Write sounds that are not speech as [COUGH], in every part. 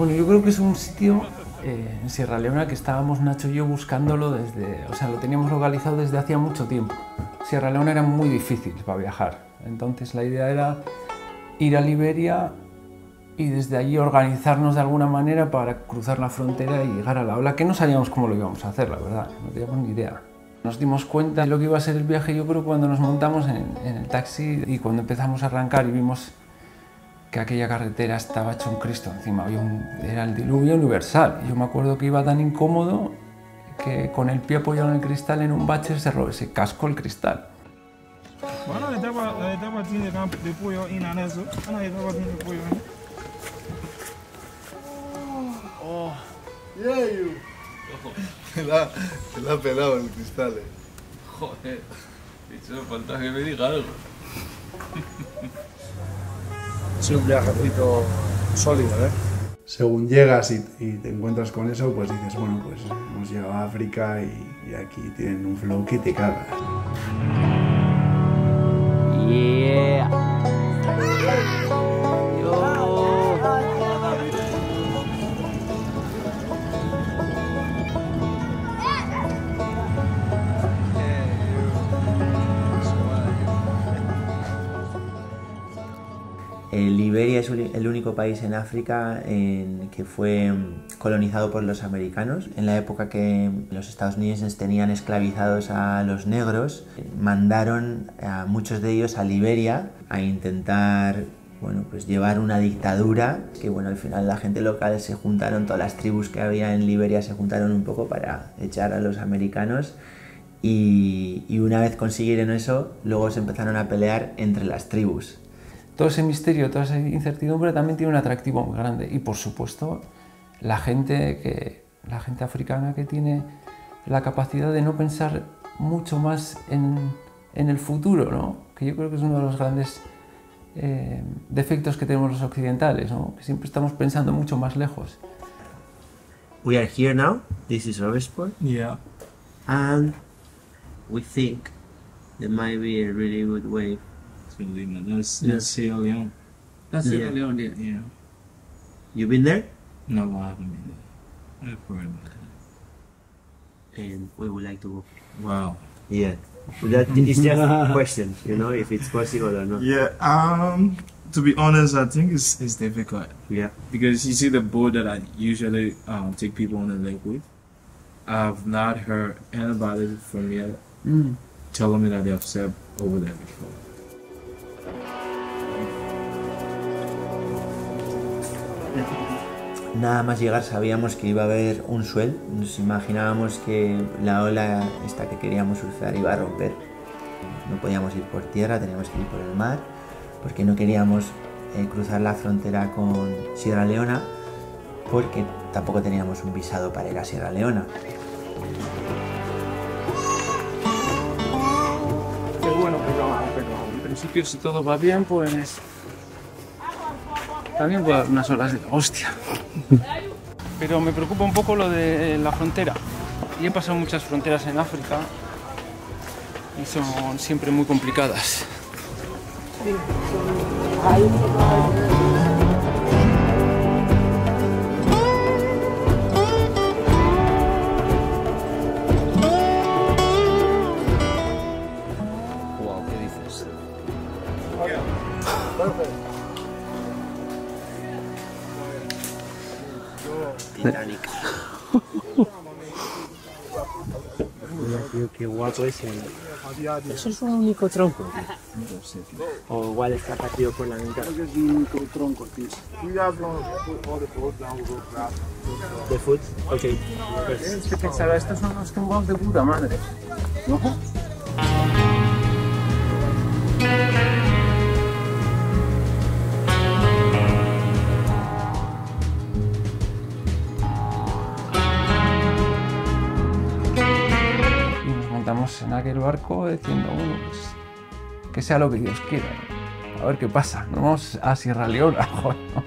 Bueno, yo creo que es un sitio eh, en Sierra Leona que estábamos Nacho y yo buscándolo desde, o sea, lo teníamos localizado desde hacía mucho tiempo. Sierra Leona era muy difícil para viajar, entonces la idea era ir a Liberia y desde allí organizarnos de alguna manera para cruzar la frontera y llegar a la ola, que no sabíamos cómo lo íbamos a hacer, la verdad, no teníamos ni idea. Nos dimos cuenta de lo que iba a ser el viaje, yo creo, cuando nos montamos en, en el taxi y cuando empezamos a arrancar y vimos que aquella carretera estaba hecho un Cristo encima, había un, era el diluvio universal. Yo me acuerdo que iba tan incómodo que con el pie apoyado en el cristal en un bache se, ro- se cascó el cristal. Depoyo ina nezo. Ana letaba tini depoyo. Te [LAUGHS] la, te la ha pelado el cristal. eh. Joder, eso falta que me diga algo. [LAUGHS] Es un viajecito sólido, ¿eh? Según llegas y, y te encuentras con eso, pues dices, bueno, pues hemos llegado a África y, y aquí tienen un flow que te cagas. Yeah. Liberia es el único país en África que fue mm, colonizado por los americanos. En la época que los estadounidenses tenían esclavizados a los negros, mandaron a muchos de ellos a Liberia a intentar bueno, pues llevar una dictadura que bueno, al final la gente local se juntaron, todas las tribus que había en Liberia se juntaron un poco para echar a los americanos y una vez consiguieron eso, luego se empezaron a pelear entre las tribus. Todo ese misterio, toda esa incertidumbre también tiene un atractivo muy grande y por supuesto la gente, que, la gente africana que tiene la capacidad de no pensar mucho más en, en el futuro, ¿no? que yo creo que es uno de los grandes eh, defectos que tenemos los occidentales, ¿no? que siempre estamos pensando mucho más lejos. We are here now. This is Robesport, Yeah. and we think there might be a really good way. That's that's Sierra Leone. That's Sierra Yeah. Leone, Yeah. You been there? No, I haven't been there. I've heard about it. And we would like to go. Wow. Yeah. That [LAUGHS] is just a question, you know, if it's possible or not. Yeah. Um. To be honest, I think it's it's difficult Yeah. because you see the boat that I usually um, take people on the lake with. I've not heard anybody from here telling me that they've sailed over there before. Nada más llegar sabíamos que iba a haber un swell. Nos imaginábamos que la ola esta que queríamos surfear iba a romper. No podíamos ir por tierra, teníamos que ir por el mar, porque no queríamos eh, cruzar la frontera con Sierra Leona, porque tampoco teníamos un visado para ir a Sierra Leona. Principio si todo va bien, pues también puede haber unas horas de hostia. Pero me preocupa un poco lo de la frontera. Y he pasado muchas fronteras en África y son siempre muy complicadas. Tío, qué guapo es el... Eso es un único tronco. tío? O igual está partido por la mitad. De foot, ok. Es que pensaba, estos son los tumbos de puta madre. ¿No? En aquel barco diciendo, bueno, pues que sea lo que Dios quiera. ¿no? A ver qué pasa. Nos vamos a Sierra Leona, [LAUGHS] joder. ¿no?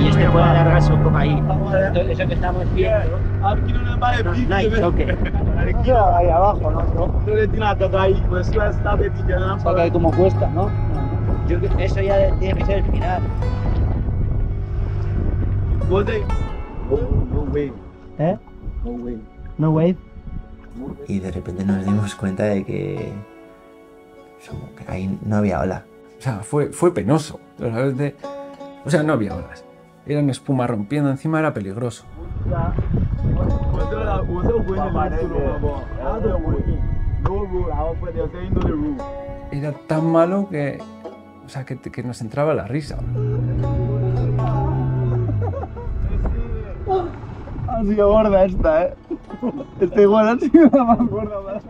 Y este puede alargarse un poco ahí. Eso que estamos viendo. Nice, ok. ahí abajo, ¿no? Para caer como cuesta, ¿no? Yo eso ya tiene que ser el final. ¿Eh? No wave. Y de repente nos dimos cuenta de que, ahí no había ola. O sea, fue, fue penoso. Realmente, o sea, no había olas. Eran espuma rompiendo encima, era peligroso. Era tan malo que, o sea, que, que nos entraba la risa. Ha sido gorda esta, ¿eh? Esta igual ha sido la más gorda.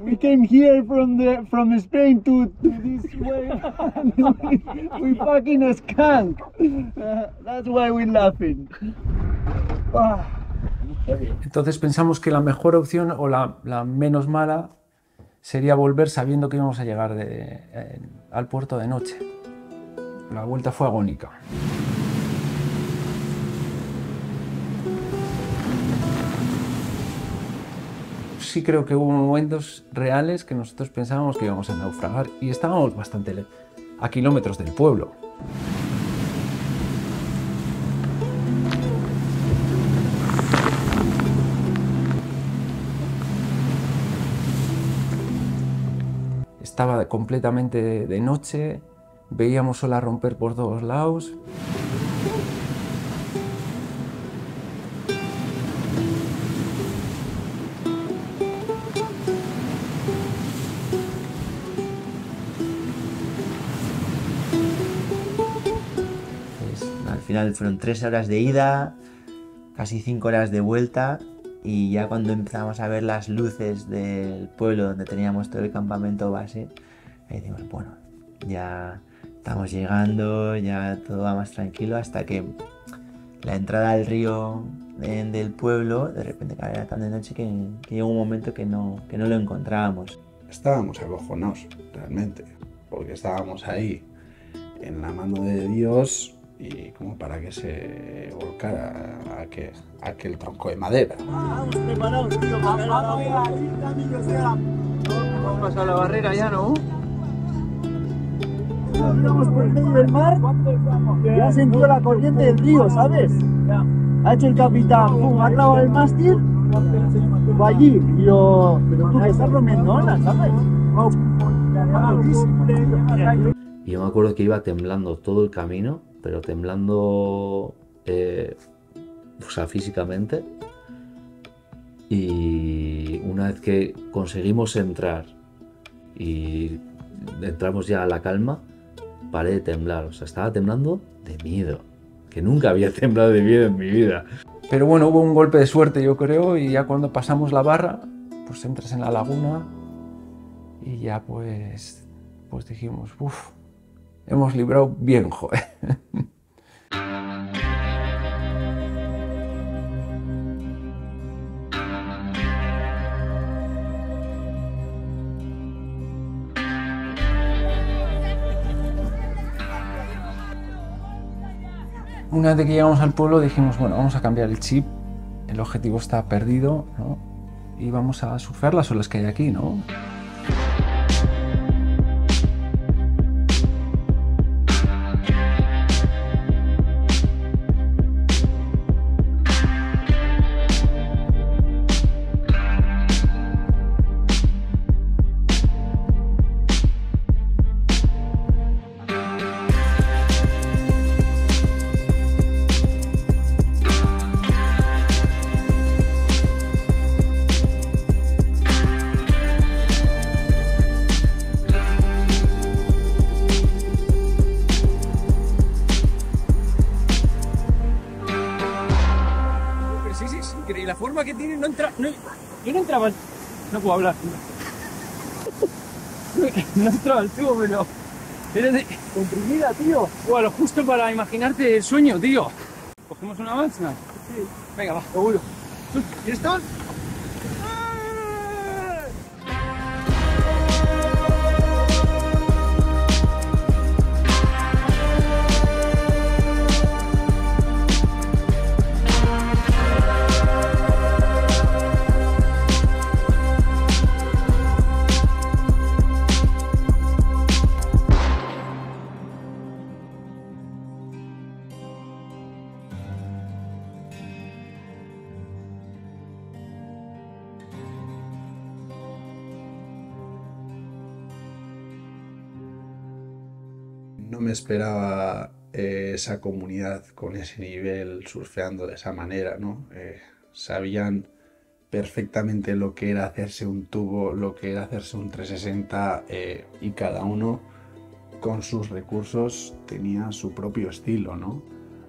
We came here from the from Spain to, to this way. [LAUGHS] we fucking a skunk. Uh, that's why we're laughing. Entonces pensamos que la mejor opción o la, la menos mala sería volver sabiendo que íbamos a llegar al puerto de noche. La vuelta fue agónica. Sí creo que hubo momentos reales que nosotros pensábamos que íbamos a naufragar y estábamos bastante a kilómetros del pueblo. Estaba completamente de, noche, veíamos olas romper por todos lados. Pues, al final fueron tres horas de ida, casi cinco horas de vuelta y ya cuando empezamos a ver las luces del pueblo donde teníamos todo el campamento base, decimos, bueno, ya estamos llegando, ya todo va más tranquilo hasta que la entrada al río del pueblo, de repente era tan de noche que, que llegó un momento que no, que no lo encontrábamos. Estábamos acojonados, realmente, porque estábamos ahí en la mano de Dios y como para que se volcara aquel, aquel tronco de madera. Hemos pasado la barrera ya, ¿no? Íbamos por el medio del mar y ha sentido la corriente del río, ¿sabes? Ha hecho el capitán, pum, ha clavado el mástil, va allí y yo, ahí está rompiendo olas, ¿sabes? Y yo me acuerdo que iba temblando todo el camino, pero temblando, eh, o sea, físicamente. Y una vez que conseguimos entrar y entramos ya a la calma, paré de temblar. O sea, estaba temblando de miedo, que nunca había [LAUGHS] temblado de miedo en mi vida. Pero bueno, hubo un golpe de suerte, yo creo, y ya cuando pasamos la barra, pues entras en la laguna y ya pues, pues dijimos, uff, hemos librado bien, joder. Una vez que llegamos al pueblo dijimos, bueno, vamos a cambiar el chip, el objetivo está perdido, ¿no? Y vamos a surfear las olas que hay aquí, ¿no? No entra. No, yo no entraba. al- No puedo hablar. [LAUGHS] No entraba al tubo, pero. Era de. Comprimida, tío. Buah, lo justo para imaginarte el sueño, tío. ¿Cogemos una manzana? Sí. Venga, va, seguro. ¿Y esto? Esperaba eh, esa comunidad con ese nivel, surfeando de esa manera, ¿no? Eh, sabían perfectamente lo que era hacerse un tubo, lo que era hacerse un 360 eh, y cada uno con sus recursos tenía su propio estilo, ¿no?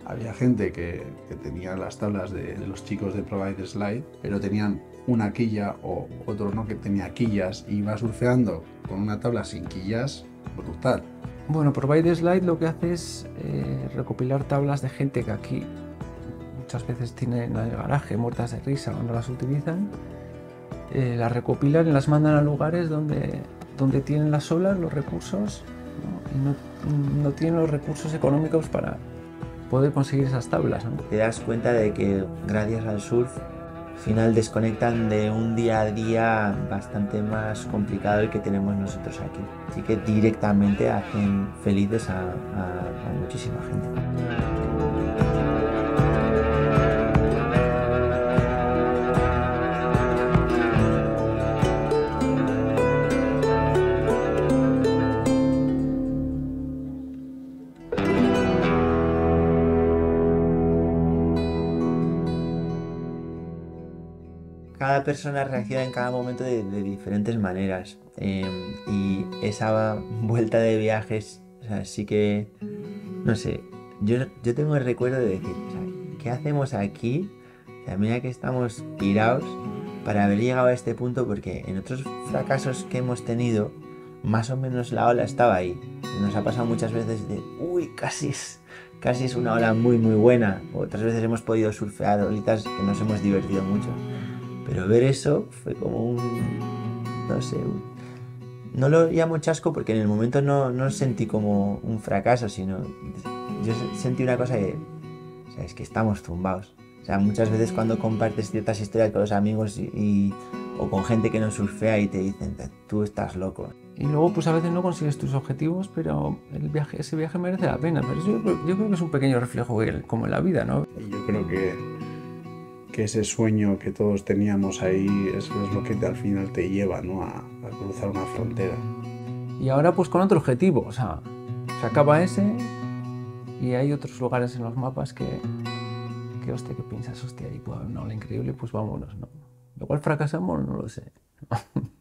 Había gente que, tenía las tablas de, de los chicos de Provide Slide, pero tenían una quilla o otro no que tenía quillas y iba surfeando con una tabla sin quillas, brutal. Bueno, Provide Slide lo que hace es eh, recopilar tablas de gente que aquí muchas veces tienen en el garaje muertas de risa cuando las utilizan. Eh, las recopilan y las mandan a lugares donde, donde tienen las olas, los recursos, ¿no? y no, no tienen los recursos económicos para poder conseguir esas tablas. ¿no? Te das cuenta de que gracias al surf al final desconectan de un día a día bastante más complicado el que tenemos nosotros aquí. Así que directamente hacen felices a, a- muchísima gente. Persona reacciona en cada momento de, de diferentes maneras. Eh, y esa [LAUGHS] vuelta de viajes, o sea, sí que, no sé, yo, yo tengo el recuerdo de decir, ¿qué hacemos aquí? O sea, mira que estamos pirados para haber llegado a este punto, porque en otros fracasos que hemos tenido, más o menos la ola estaba ahí. Nos ha pasado muchas veces de, uy, casi es, casi es una ola muy, muy buena. Otras veces hemos podido surfear olitas que nos hemos divertido mucho. Pero ver eso fue como un. No sé. un- no lo llamo chasco porque en el momento no, no sentí como un fracaso, sino. Yo se- sentí una cosa de. O sea, es que estamos zumbados. O sea, muchas veces cuando compartes ciertas historias con los amigos y, y- o con gente que no surfea y te dicen, tú estás loco. Y luego, pues a veces no consigues tus objetivos, pero el viaje, ese viaje merece la pena. Pero yo, creo- yo creo que es un pequeño reflejo como en la vida, ¿no? Yo creo que, que ese sueño que todos teníamos ahí es, lo que al final te lleva ¿no? a, a cruzar una frontera. Y ahora pues con otro objetivo, o sea, se acaba ese y hay otros lugares en los mapas que, que hostia, que piensas, hostia, ahí puede haber una ola increíble, pues vámonos, ¿no? Igual fracasamos, no lo sé. [LAUGHS]